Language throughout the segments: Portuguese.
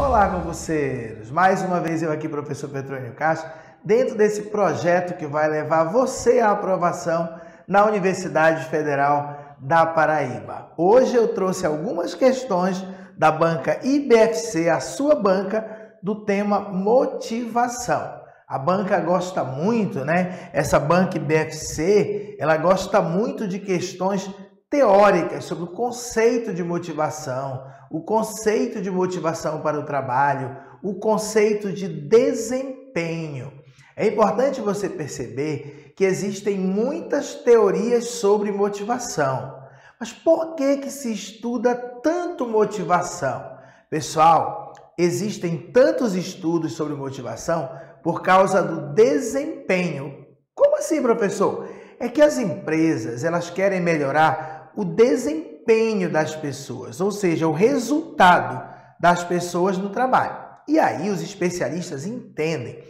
Olá, concurseiros! Mais uma vez eu aqui, professor Petrônio Castro, dentro desse projeto que vai levar você à aprovação na Universidade Federal da Paraíba. Hoje eu trouxe algumas questões da banca IBFC, a sua banca, do tema motivação. A banca gosta muito, né? Essa banca IBFC, ela gosta muito de questões teóricas sobre o conceito de motivação, o conceito de motivação para o trabalho, o conceito de desempenho. É importante você perceber que existem muitas teorias sobre motivação. Mas por que que se estuda tanto motivação? Pessoal, existem tantos estudos sobre motivação por causa do desempenho. Como assim, professor? É que as empresas, elas querem melhorar o desempenho das pessoas, ou seja, o resultado das pessoas no trabalho. E aí os especialistas entendem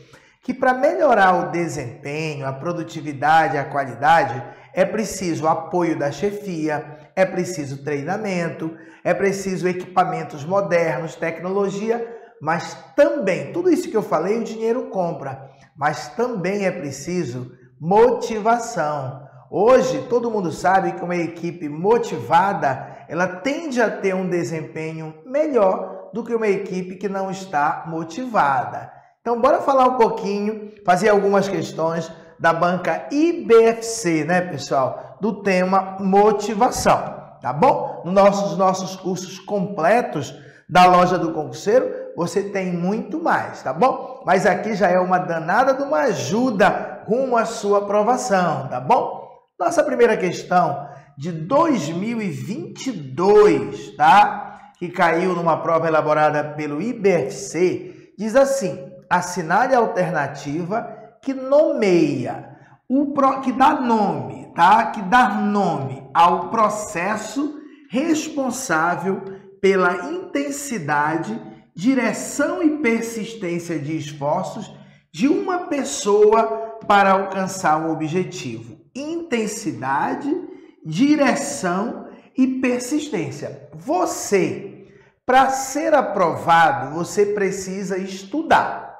que para melhorar o desempenho, a produtividade, a qualidade, é preciso apoio da chefia, é preciso treinamento, é preciso equipamentos modernos, tecnologia, mas também, tudo isso que eu falei, o dinheiro compra, mas também é preciso motivação. Hoje, todo mundo sabe que uma equipe motivada, ela tende a ter um desempenho melhor do que uma equipe que não está motivada. Então, bora falar um pouquinho, fazer algumas questões da banca IBFC, né, pessoal? Do tema motivação, tá bom? Nos nossos, nossos cursos completos da loja do concurseiro, você tem muito mais, tá bom? Mas aqui já é uma danada de uma ajuda rumo à sua aprovação, tá bom? Nossa primeira questão de 2022, tá? Que caiu numa prova elaborada pelo IBFC, diz assim: assinale a alternativa que nomeia o pro, que dá nome, tá? Que dá nome ao processo responsável pela intensidade, direção e persistência de esforços de uma pessoa para alcançar um objetivo intensidade, direção e persistência. Você, para ser aprovado, você precisa estudar.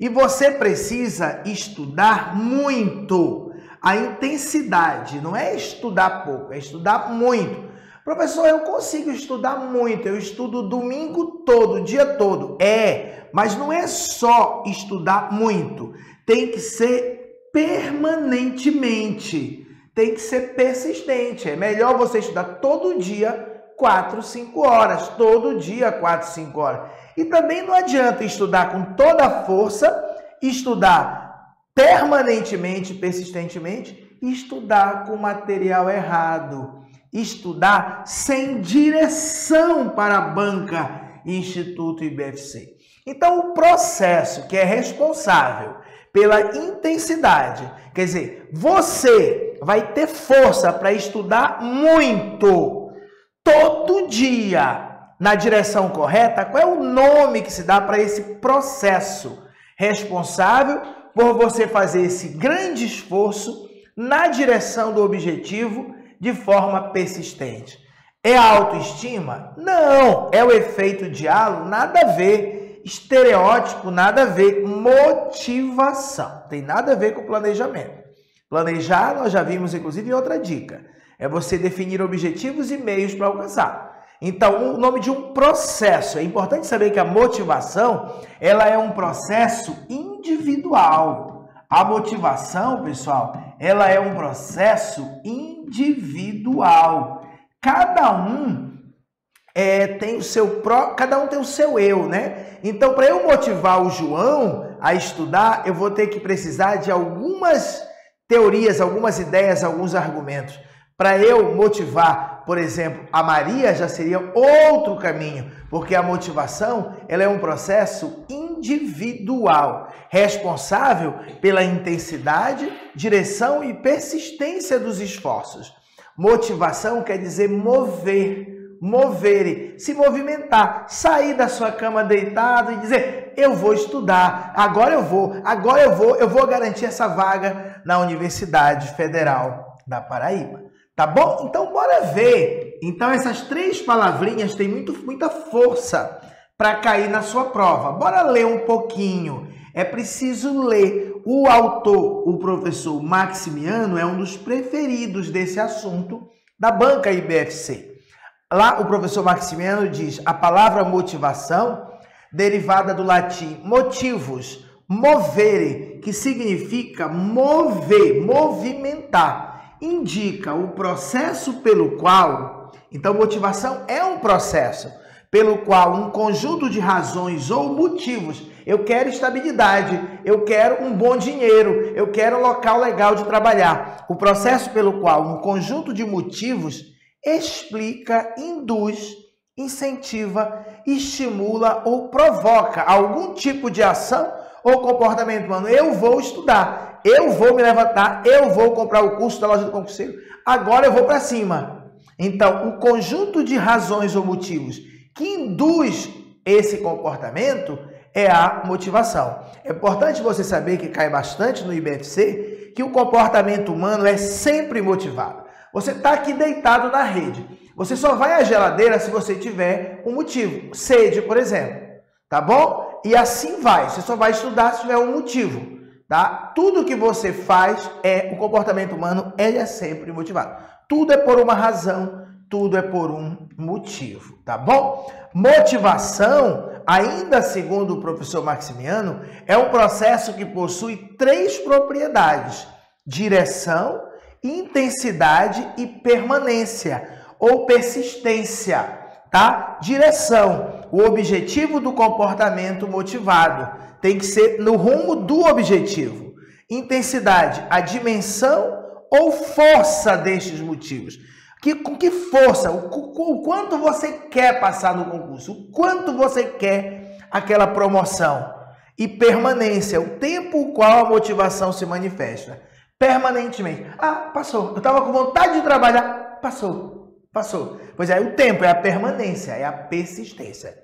E você precisa estudar muito. A intensidade não é estudar pouco, é estudar muito. Professor, eu consigo estudar muito, eu estudo domingo todo, dia todo. É, mas não é só estudar muito, tem que ser permanentemente. Tem que ser persistente. É melhor você estudar todo dia 4, 5 horas. Todo dia 4, 5 horas. E também não adianta estudar com toda a força, estudar permanentemente, persistentemente, estudar com material errado. Estudar sem direção para a banca Instituto IBFC. Então, o processo que é responsável pela intensidade. Quer dizer, você vai ter força para estudar muito, todo dia, na direção correta. Qual é o nome que se dá para esse processo? Responsável por você fazer esse grande esforço na direção do objetivo de forma persistente. É a autoestima? Não, é o efeito diálogo, nada a ver estereótipo nada a ver, motivação. Tem nada a ver com planejamento. Planejar, nós já vimos inclusive outra dica. É você definir objetivos e meios para alcançar. Então, o nome de um processo. É importante saber que a motivação, ela é um processo individual. A motivação, pessoal, ela é um processo individual. Cada um é, tem o seu pró, cada um tem o seu eu, né? Então, para eu motivar o João a estudar, eu vou ter que precisar de algumas teorias, algumas ideias, alguns argumentos. Para eu motivar, por exemplo, a Maria já seria outro caminho, porque a motivação ela é um processo individual, responsável pela intensidade, direção e persistência dos esforços. Motivação quer dizer mover mover, se movimentar, sair da sua cama deitado e dizer: "Eu vou estudar, agora eu vou, agora eu vou, eu vou garantir essa vaga na Universidade Federal da Paraíba". Tá bom? Então bora ver. Então essas três palavrinhas têm muito, muita força. para cair na sua prova. Bora ler um pouquinho. É preciso ler. O autor, o professor Maximiano, é um dos preferidos desse assunto da banca IBFC. Lá o professor Maximiano diz: a palavra motivação, derivada do latim motivos, movere, que significa mover, movimentar, indica o processo pelo qual, então motivação é um processo pelo qual um conjunto de razões ou motivos, eu quero estabilidade, eu quero um bom dinheiro, eu quero um local legal de trabalhar. O processo pelo qual um conjunto de motivos explica, induz, incentiva, estimula ou provoca algum tipo de ação ou comportamento humano. Eu vou estudar, eu vou me levantar, eu vou comprar o curso da loja do concurseiro, agora eu vou para cima. Então, o conjunto de razões ou motivos que induz esse comportamento é a motivação. É importante você saber que cai bastante no IBFC que o comportamento humano é sempre motivado. Você está aqui deitado na rede. Você só vai à geladeira se você tiver um motivo. Sede, por exemplo. Tá bom? E assim vai. Você só vai estudar se tiver um motivo. Tá? Tudo que você faz é o comportamento humano, ele é sempre motivado. Tudo é por uma razão, tudo é por um motivo, tá bom? Motivação, ainda segundo o professor Maximiano, é um processo que possui três propriedades: direção, intensidade e permanência ou persistência, tá? Direção, o objetivo do comportamento motivado tem que ser no rumo do objetivo. Intensidade, a dimensão ou força destes motivos. Que, com que força, o, o, quanto você quer passar no concurso, o quanto você quer aquela promoção. E permanência, o tempo qual a motivação se manifesta. Permanentemente. Ah, passou. Eu estava com vontade de trabalhar. Passou. Passou. Pois é, o tempo é a permanência, é a persistência.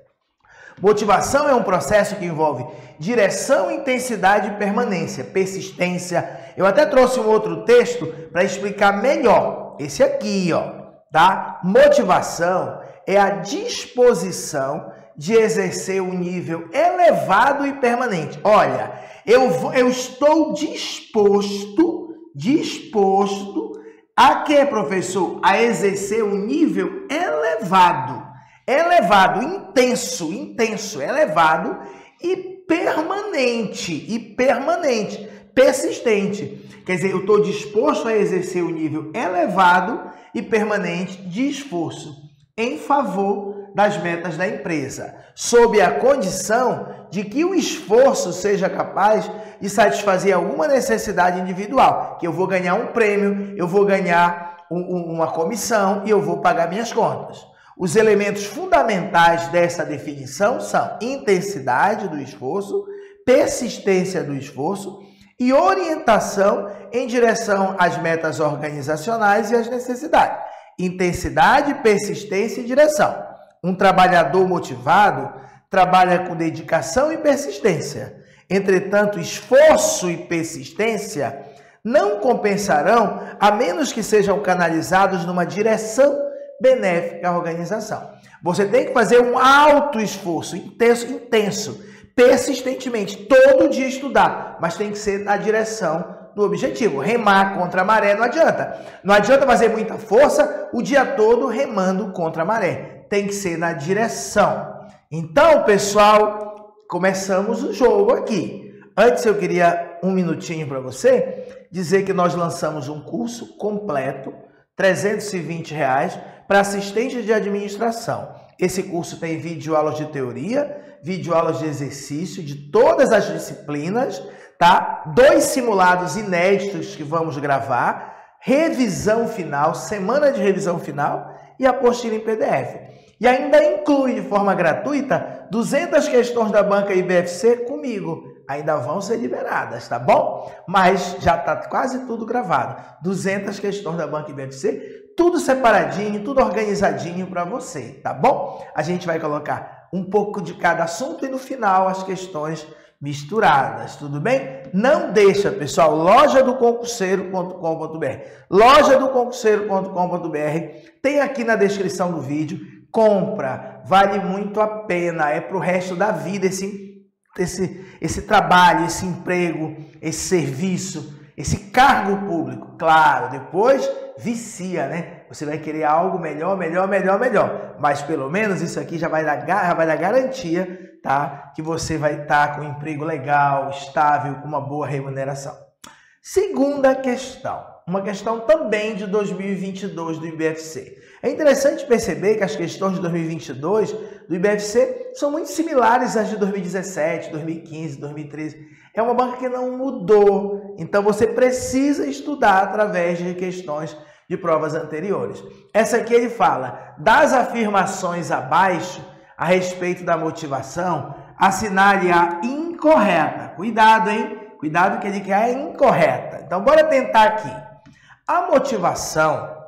Motivação é um processo que envolve direção, intensidade e permanência, persistência. Eu até trouxe um outro texto para explicar melhor esse aqui, ó, tá? Motivação é a disposição de exercer um nível elevado e permanente. Olha, eu, eu estou disposto, disposto a que, professor? A exercer um nível elevado, elevado, intenso, intenso, elevado e permanente, e permanente, persistente. Quer dizer, eu estou disposto a exercer um nível elevado e permanente de esforço em favor das metas da empresa, sob a condição de que o esforço seja capaz de satisfazer alguma necessidade individual, que eu vou ganhar um prêmio, eu vou ganhar um, um, uma comissão e eu vou pagar minhas contas. Os elementos fundamentais dessa definição são intensidade do esforço, persistência do esforço e orientação em direção às metas organizacionais e às necessidades. Intensidade, persistência e direção. Um trabalhador motivado trabalha com dedicação e persistência. Entretanto, esforço e persistência não compensarão a menos que sejam canalizados numa direção benéfica à organização. Você tem que fazer um alto esforço, intenso, intenso persistentemente, todo dia estudar, mas tem que ser na direção do objetivo. Remar contra a maré não adianta. Não adianta fazer muita força o dia todo remando contra a maré. Tem que ser na direção. Então, pessoal, começamos o jogo aqui. Antes eu queria um minutinho para você dizer que nós lançamos um curso completo, 320 reais, para assistente de administração. Esse curso tem vídeo aulas de teoria, videoaulas de exercício de todas as disciplinas, tá? Dois simulados inéditos que vamos gravar, revisão final, semana de revisão final e apostila em PDF. E ainda inclui de forma gratuita 200 questões da banca IBFC comigo. Ainda vão ser liberadas, tá bom? Mas já está quase tudo gravado. 200 questões da banca IBFC, tudo separadinho, tudo organizadinho para você, tá bom? A gente vai colocar um pouco de cada assunto e no final as questões misturadas, tudo bem? Não deixa, pessoal, loja do concurseiro.com.br. Loja do concurseiro.com.br. Tem aqui na descrição do vídeo compra, vale muito a pena, é para o resto da vida esse, esse, esse trabalho, esse emprego, esse serviço, esse cargo público. Claro, depois vicia, né? Você vai querer algo melhor, melhor, melhor, melhor. Mas pelo menos isso aqui já vai dar, já vai dar garantia, tá? Que você vai estar tá com um emprego legal, estável, com uma boa remuneração. Segunda questão, uma questão também de 2022 do IBFC. É interessante perceber que as questões de 2022 do IBFC são muito similares às de 2017, 2015, 2013. É uma banca que não mudou, então você precisa estudar através de questões de provas anteriores. Essa aqui ele fala das afirmações abaixo a respeito da motivação, assinale a incorreta. Cuidado, hein? Cuidado que ele quer a incorreta. Então, bora tentar aqui. A motivação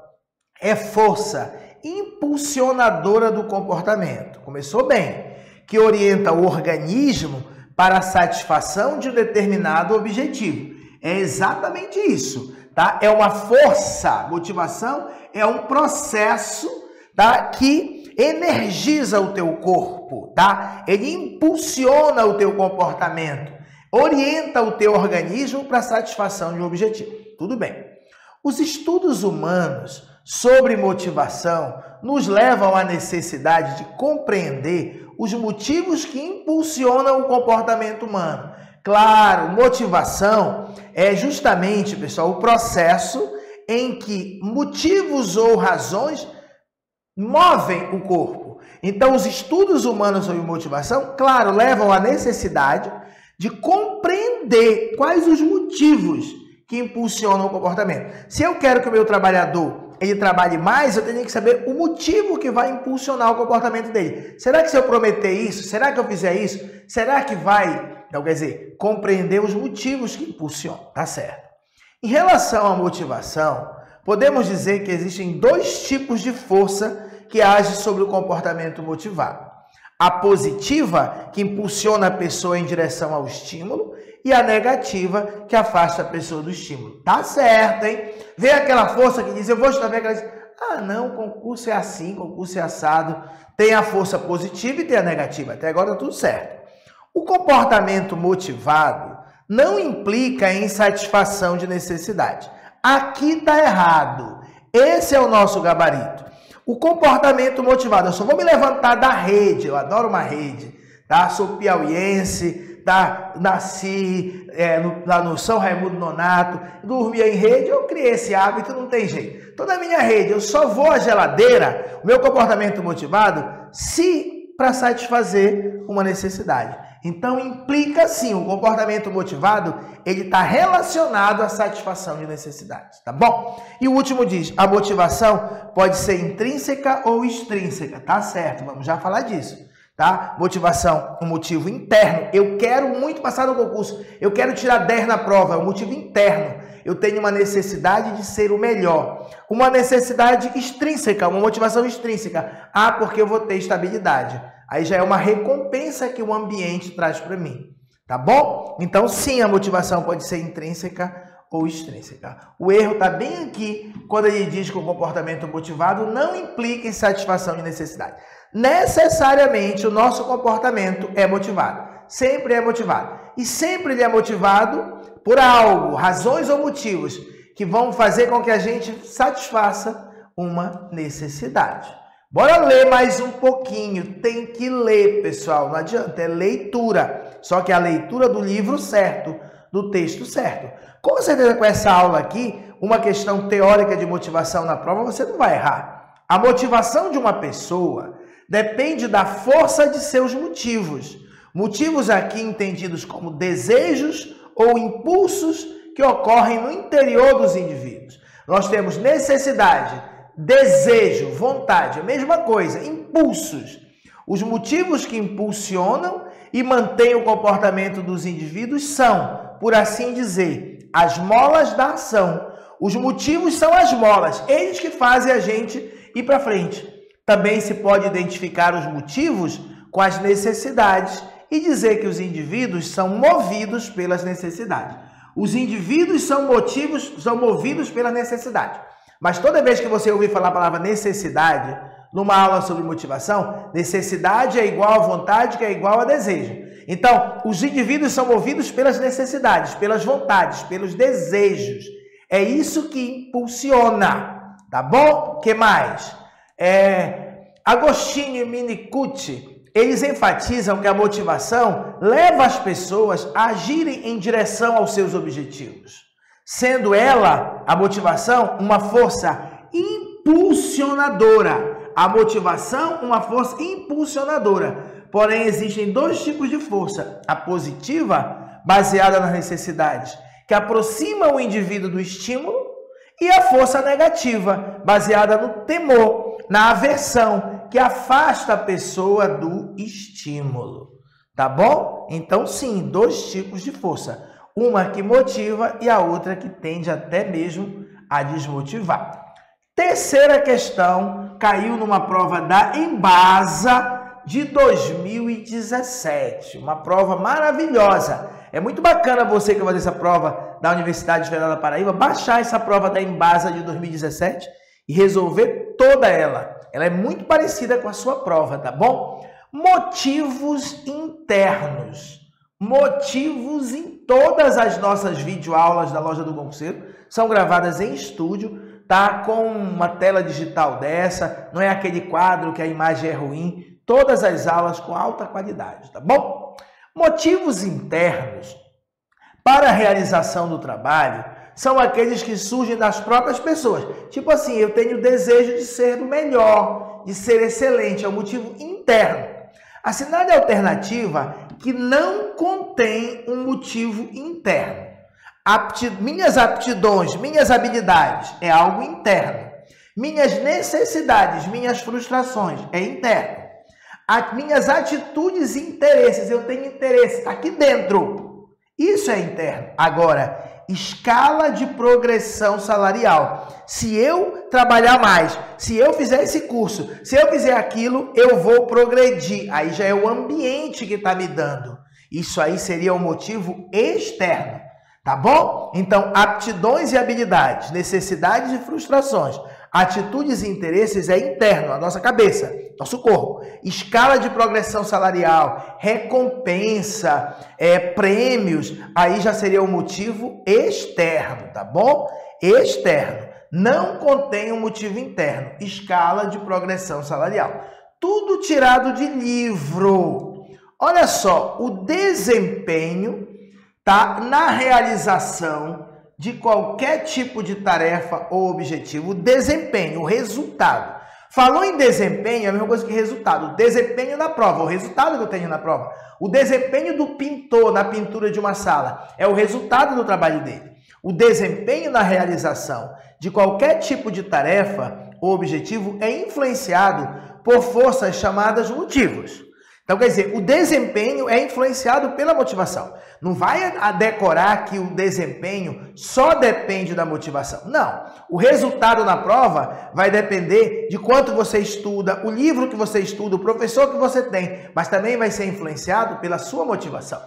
é força impulsionadora do comportamento. Começou bem. Que orienta o organismo para a satisfação de um determinado objetivo. É exatamente isso tá? É uma força, motivação é um processo, tá? Que energiza o teu corpo, tá? Ele impulsiona o teu comportamento, orienta o teu organismo para a satisfação de um objetivo. Tudo bem. Os estudos humanos sobre motivação nos levam à necessidade de compreender os motivos que impulsionam o comportamento humano Claro, motivação é justamente, pessoal, o processo em que motivos ou razões movem o corpo. Então, os estudos humanos sobre motivação, claro, levam à necessidade de compreender quais os motivos que impulsionam o comportamento. Se eu quero que o meu trabalhador ele trabalhe mais, eu tenho que saber o motivo que vai impulsionar o comportamento dele. Será que se eu prometer isso, será que eu fizer isso, será que vai então, quer dizer, compreender os motivos que impulsionam, tá certo? Em relação à motivação, podemos dizer que existem dois tipos de força que agem sobre o comportamento motivado. A positiva, que impulsiona a pessoa em direção ao estímulo, e a negativa, que afasta a pessoa do estímulo. Tá certo, hein? Vem aquela força que diz, eu vou estudar, aquela diz, ah, não, concurso é assim, concurso é assado. Tem a força positiva e tem a negativa. Até agora tá tudo certo. O comportamento motivado não implica em satisfação de necessidade. Aqui está errado. Esse é o nosso gabarito. O comportamento motivado. Eu só vou me levantar da rede. Eu adoro uma rede. Tá? Sou piauiense. Tá? Nasci é, no, lá no São Raimundo Nonato. Dormia em rede. Eu criei esse hábito. Não tem jeito. Toda a minha rede. Eu só vou à geladeira. O meu comportamento motivado. Se para satisfazer uma necessidade. Então implica sim, o comportamento motivado, ele está relacionado à satisfação de necessidades, tá bom? E o último diz, a motivação pode ser intrínseca ou extrínseca, tá certo? Vamos já falar disso, tá? Motivação, um motivo interno. Eu quero muito passar no concurso, eu quero tirar 10 na prova, é um motivo interno. Eu tenho uma necessidade de ser o melhor. Uma necessidade extrínseca, uma motivação extrínseca. Ah, porque eu vou ter estabilidade. Aí já é uma recompensa que o ambiente traz para mim. Tá bom? Então, sim, a motivação pode ser intrínseca ou extrínseca. O erro está bem aqui quando ele diz que o comportamento motivado não implica em satisfação de necessidade. Necessariamente o nosso comportamento é motivado. Sempre é motivado. E sempre ele é motivado por algo, razões ou motivos que vão fazer com que a gente satisfaça uma necessidade. Bora ler mais um pouquinho. Tem que ler, pessoal. Não adianta, é leitura. Só que a leitura do livro certo, do texto certo. Com certeza, com essa aula aqui, uma questão teórica de motivação na prova, você não vai errar. A motivação de uma pessoa depende da força de seus motivos. Motivos aqui entendidos como desejos ou impulsos que ocorrem no interior dos indivíduos. Nós temos necessidade desejo, vontade, a mesma coisa, impulsos. Os motivos que impulsionam e mantêm o comportamento dos indivíduos são, por assim dizer, as molas da ação. Os motivos são as molas, eles que fazem a gente ir para frente. Também se pode identificar os motivos com as necessidades e dizer que os indivíduos são movidos pelas necessidades. Os indivíduos são motivos, são movidos pela necessidade. Mas toda vez que você ouvir falar a palavra necessidade, numa aula sobre motivação, necessidade é igual a vontade, que é igual a desejo. Então, os indivíduos são movidos pelas necessidades, pelas vontades, pelos desejos. É isso que impulsiona, tá bom? que mais? É, Agostinho e Minicucci, eles enfatizam que a motivação leva as pessoas a agirem em direção aos seus objetivos, sendo ela, a motivação, uma força impulsionadora. A motivação, uma força impulsionadora. Porém, existem dois tipos de força: a positiva, baseada nas necessidades, que aproxima o indivíduo do estímulo, e a força negativa, baseada no temor, na aversão, que afasta a pessoa do estímulo. Tá bom? Então, sim, dois tipos de força. Uma que motiva e a outra que tende até mesmo a desmotivar. Terceira questão caiu numa prova da Embasa de 2017. Uma prova maravilhosa. É muito bacana você que vai fazer essa prova da Universidade Federal da Paraíba, baixar essa prova da Embasa de 2017 e resolver toda ela. Ela é muito parecida com a sua prova, tá bom? Motivos internos. Motivos em todas as nossas videoaulas da loja do concurseiro são gravadas em estúdio, tá com uma tela digital dessa, não é aquele quadro que a imagem é ruim, todas as aulas com alta qualidade, tá bom? Motivos internos para a realização do trabalho são aqueles que surgem das próprias pessoas. Tipo assim, eu tenho o desejo de ser o melhor, de ser excelente, é um motivo interno. A cidade alternativa que não contém um motivo interno. Apti minhas aptidões, minhas habilidades é algo interno. Minhas necessidades, minhas frustrações é interno. As minhas atitudes e interesses, eu tenho interesse aqui dentro. Isso é interno. Agora, escala de progressão salarial. Se eu trabalhar mais, se eu fizer esse curso, se eu fizer aquilo, eu vou progredir. Aí já é o ambiente que está me dando. Isso aí seria o um motivo externo. Tá bom? Então, aptidões e habilidades, necessidades e frustrações, atitudes e interesses é interno, a nossa cabeça, nosso corpo. Escala de progressão salarial, recompensa, é, prêmios, aí já seria o motivo externo, tá bom? Externo. Não contém um motivo interno. Escala de progressão salarial. Tudo tirado de livro. Olha só, o desempenho tá? na realização de qualquer tipo de tarefa ou objetivo, o desempenho, o resultado. Falou em desempenho, é a mesma coisa que resultado. O desempenho na prova, o resultado que eu tenho na prova. O desempenho do pintor na pintura de uma sala é o resultado do trabalho dele. O desempenho na realização de qualquer tipo de tarefa ou objetivo é influenciado por forças chamadas motivos. Então, quer dizer, o desempenho é influenciado pela motivação. Não vai a decorar que o desempenho só depende da motivação. Não. O resultado na prova vai depender de quanto você estuda, o livro que você estuda, o professor que você tem, mas também vai ser influenciado pela sua motivação.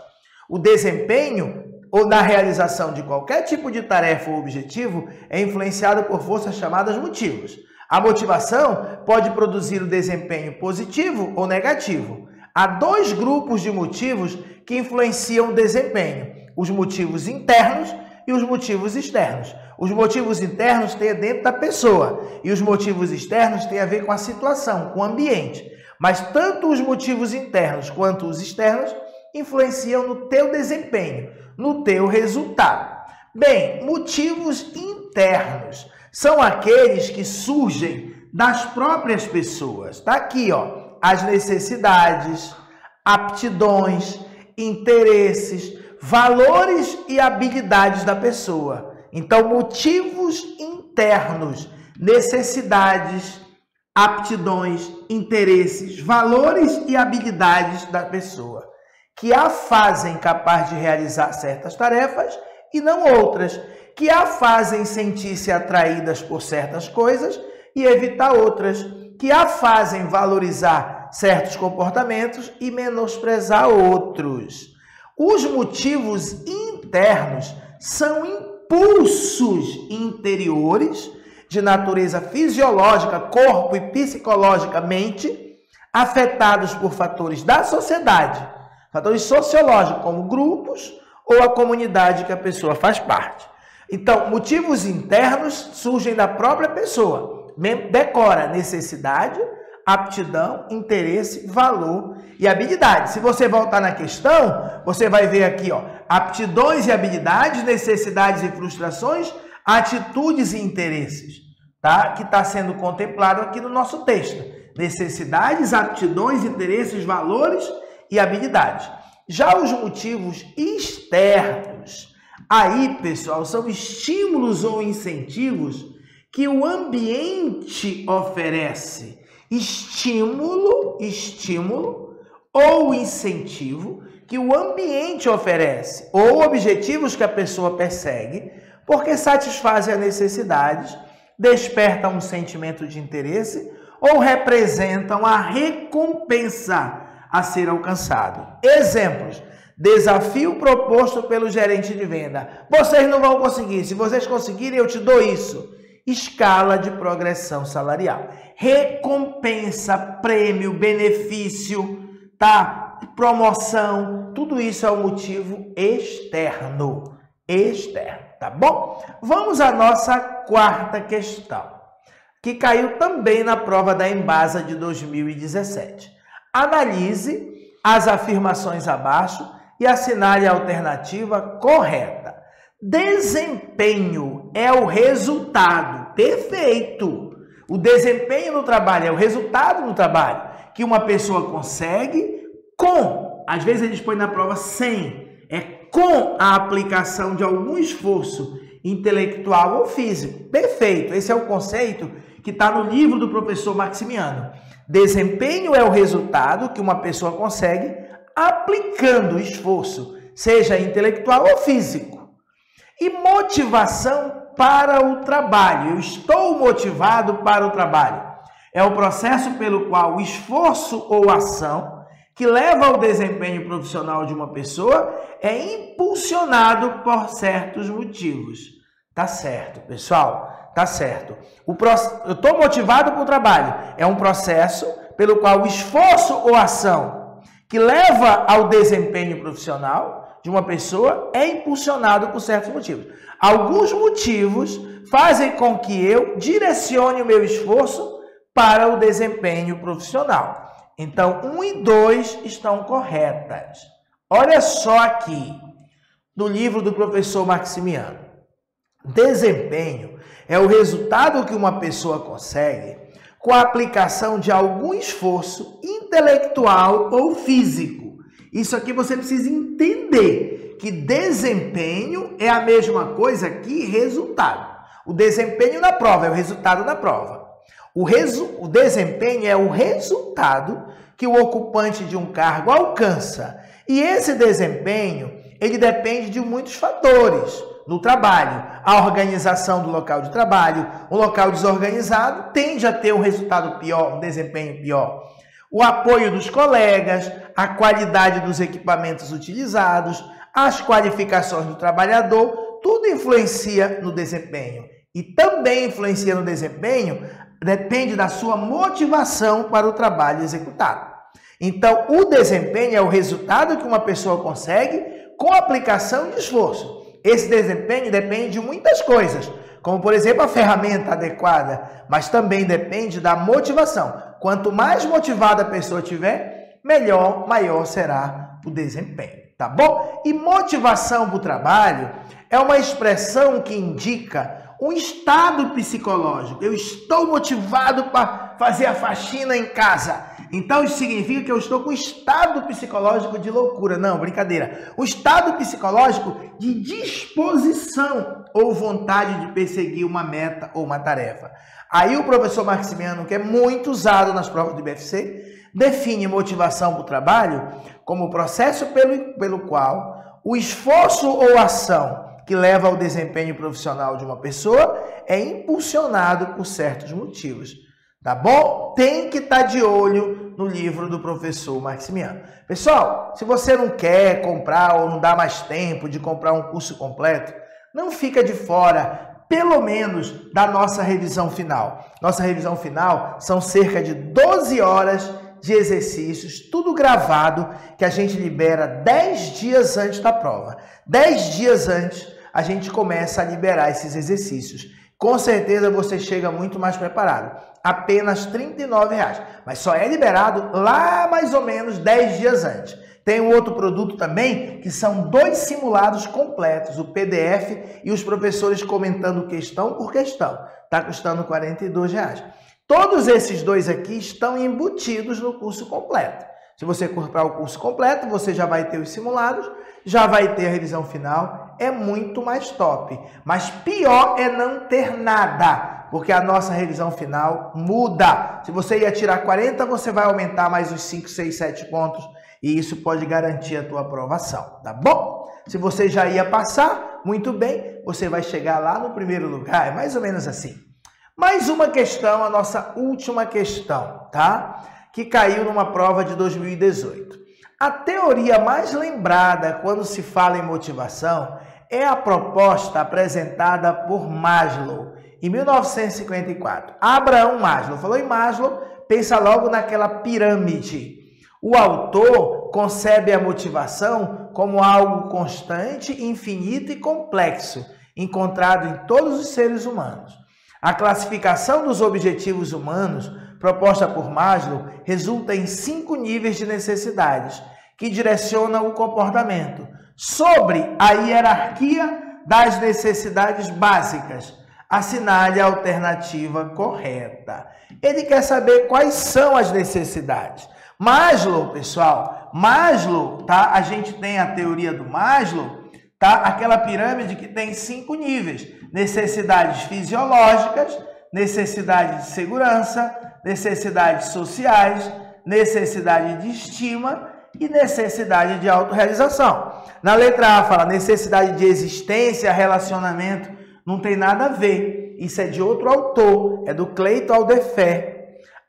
O desempenho ou na realização de qualquer tipo de tarefa ou objetivo é influenciado por forças chamadas motivos. A motivação pode produzir o desempenho positivo ou negativo. Há dois grupos de motivos que influenciam o desempenho: os motivos internos e os motivos externos. Os motivos internos têm dentro da pessoa e os motivos externos têm a ver com a situação, com o ambiente. Mas tanto os motivos internos quanto os externos influenciam no teu desempenho, no teu resultado. Bem, motivos internos são aqueles que surgem das próprias pessoas. Tá aqui, ó as necessidades, aptidões, interesses, valores e habilidades da pessoa. Então, motivos internos, necessidades, aptidões, interesses, valores e habilidades da pessoa, que a fazem capaz de realizar certas tarefas e não outras, que a fazem sentir-se atraídas por certas coisas e evitar outras que a fazem valorizar certos comportamentos e menosprezar outros. Os motivos internos são impulsos interiores de natureza fisiológica, corpo e psicologicamente, afetados por fatores da sociedade, fatores sociológicos, como grupos ou a comunidade que a pessoa faz parte. Então, motivos internos surgem da própria pessoa. Decora necessidade, aptidão, interesse, valor e habilidade. Se você voltar na questão, você vai ver aqui, ó, aptidões e habilidades, necessidades e frustrações, atitudes e interesses, tá? Que está sendo contemplado aqui no nosso texto. Necessidades, aptidões, interesses, valores e habilidades. Já os motivos externos, aí, pessoal, são estímulos ou incentivos que o ambiente oferece estímulo, estímulo ou incentivo que o ambiente oferece ou objetivos que a pessoa persegue, porque satisfazem as necessidades, despertam um sentimento de interesse ou representam a recompensa a ser alcançado. Exemplos: desafio proposto pelo gerente de venda. Vocês não vão conseguir. Se vocês conseguirem, eu te dou isso escala de progressão salarial. Recompensa, prêmio, benefício, tá? Promoção, tudo isso é um motivo externo. Externo, tá bom? Vamos à nossa quarta questão, que caiu também na prova da Embasa de 2017. Analise as afirmações abaixo e assinale a alternativa correta. Desempenho é o resultado perfeito. O desempenho no trabalho é o resultado no trabalho que uma pessoa consegue com, às vezes eles põem na prova sem, é com a aplicação de algum esforço intelectual ou físico. Perfeito. Esse é o conceito que está no livro do professor Maximiano. Desempenho é o resultado que uma pessoa consegue aplicando esforço, seja intelectual ou físico e motivação para o trabalho. Eu estou motivado para o trabalho. É o processo pelo qual o esforço ou ação que leva ao desempenho profissional de uma pessoa é impulsionado por certos motivos. Tá certo, pessoal? Tá certo. Pro... Eu estou motivado para o trabalho. É um processo pelo qual o esforço ou ação que leva ao desempenho profissional de uma pessoa é impulsionado por certos motivos. Alguns motivos fazem com que eu direcione o meu esforço para o desempenho profissional. Então, um e dois estão corretas. Olha só aqui, no livro do professor Maximiano. Desempenho é o resultado que uma pessoa consegue com a aplicação de algum esforço intelectual ou físico isso aqui você precisa entender que desempenho é a mesma coisa que resultado. O desempenho na prova é o resultado da prova. O, resu o desempenho é o resultado que o ocupante de um cargo alcança. E esse desempenho, ele depende de muitos fatores no trabalho. A organização do local de trabalho, um local desorganizado tende a ter um resultado pior, um desempenho pior o apoio dos colegas, a qualidade dos equipamentos utilizados, as qualificações do trabalhador, tudo influencia no desempenho. E também influencia no desempenho, depende da sua motivação para o trabalho executado. Então, o desempenho é o resultado que uma pessoa consegue com aplicação de esforço. Esse desempenho depende de muitas coisas, como por exemplo a ferramenta adequada, mas também depende da motivação. Quanto mais motivada a pessoa tiver, melhor, maior será o desempenho, tá bom? E motivação para o trabalho é uma expressão que indica um estado psicológico. Eu estou motivado para fazer a faxina em casa. Então isso significa que eu estou com estado psicológico de loucura. Não, brincadeira. O estado psicológico de disposição ou vontade de perseguir uma meta ou uma tarefa. Aí o professor Maximiano, que é muito usado nas provas do IBFC, define motivação para o trabalho como o processo pelo, pelo qual o esforço ou ação que leva ao desempenho profissional de uma pessoa é impulsionado por certos motivos. Tá bom? Tem que estar tá de olho no livro do professor Maximiano. Pessoal, se você não quer comprar ou não dá mais tempo de comprar um curso completo, não fica de fora pelo menos da nossa revisão final. Nossa revisão final são cerca de 12 horas de exercícios, tudo gravado, que a gente libera 10 dias antes da prova. 10 dias antes, a gente começa a liberar esses exercícios. Com certeza você chega muito mais preparado. Apenas 39 reais, mas só é liberado lá mais ou menos 10 dias antes. Tem um outro produto também, que são dois simulados completos, o PDF e os professores comentando questão por questão. Está custando 42 reais. Todos esses dois aqui estão embutidos no curso completo. Se você comprar o curso completo, você já vai ter os simulados, já vai ter a revisão final, é muito mais top. Mas pior é não ter nada, porque a nossa revisão final muda. Se você ia tirar 40, você vai aumentar mais uns 5, 6, 7 pontos e isso pode garantir a tua aprovação, tá bom? Se você já ia passar, muito bem, você vai chegar lá no primeiro lugar, é mais ou menos assim. Mais uma questão, a nossa última questão, tá? Que caiu numa prova de 2018. A teoria mais lembrada quando se fala em motivação é a proposta apresentada por Maslow em 1954. Abraão Maslow falou em Maslow, pensa logo naquela pirâmide o autor concebe a motivação como algo constante, infinito e complexo, encontrado em todos os seres humanos. A classificação dos objetivos humanos, proposta por Maslow, resulta em cinco níveis de necessidades que direcionam o comportamento sobre a hierarquia das necessidades básicas. Assinale a alternativa correta. Ele quer saber quais são as necessidades. Maslow, pessoal, Maslow, tá? A gente tem a teoria do Maslow, tá? Aquela pirâmide que tem cinco níveis: necessidades fisiológicas, necessidade de segurança, necessidades sociais, necessidade de estima e necessidade de autorrealização. Na letra A fala necessidade de existência, relacionamento, não tem nada a ver. Isso é de outro autor, é do Cleiton Alderfer.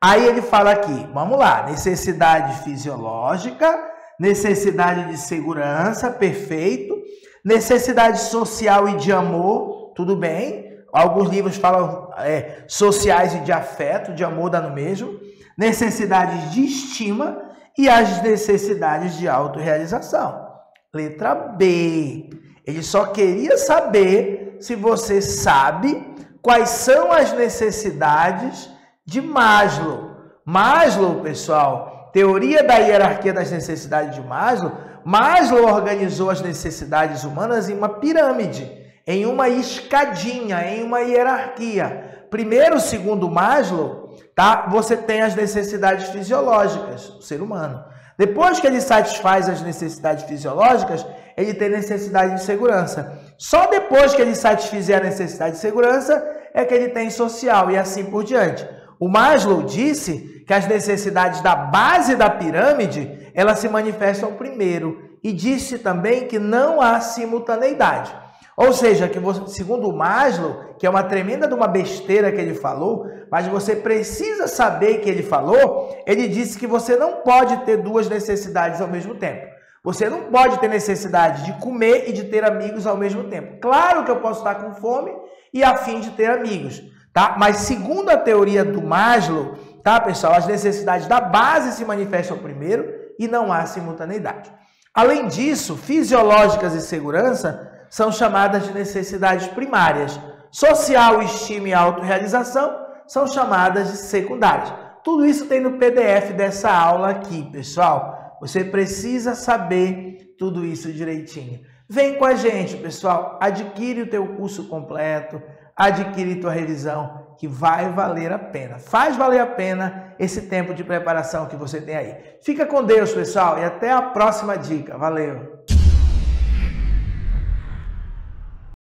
Aí ele fala aqui, vamos lá, necessidade fisiológica, necessidade de segurança, perfeito, necessidade social e de amor, tudo bem. Alguns livros falam é, sociais e de afeto, de amor dá no mesmo. Necessidades de estima e as necessidades de autorrealização. Letra B. Ele só queria saber se você sabe quais são as necessidades de Maslow. Maslow, pessoal, teoria da hierarquia das necessidades de Maslow, Maslow organizou as necessidades humanas em uma pirâmide, em uma escadinha, em uma hierarquia. Primeiro, segundo Maslow, tá? Você tem as necessidades fisiológicas do ser humano. Depois que ele satisfaz as necessidades fisiológicas, ele tem necessidade de segurança. Só depois que ele satisfizer a necessidade de segurança é que ele tem social e assim por diante. O Maslow disse que as necessidades da base da pirâmide, elas se manifestam primeiro e disse também que não há simultaneidade. Ou seja, que você, segundo o Maslow, que é uma tremenda de uma besteira que ele falou, mas você precisa saber que ele falou, ele disse que você não pode ter duas necessidades ao mesmo tempo. Você não pode ter necessidade de comer e de ter amigos ao mesmo tempo. Claro que eu posso estar com fome e a fim de ter amigos, tá? Mas segundo a teoria do Maslow, tá, pessoal, as necessidades da base se manifestam primeiro e não há simultaneidade. Além disso, fisiológicas e segurança são chamadas de necessidades primárias. Social, estima e autorrealização são chamadas de secundárias. Tudo isso tem no PDF dessa aula aqui, pessoal. Você precisa saber tudo isso direitinho. Vem com a gente, pessoal. Adquire o teu curso completo adquirir tua revisão, que vai valer a pena. Faz valer a pena esse tempo de preparação que você tem aí. Fica com Deus, pessoal, e até a próxima dica. Valeu!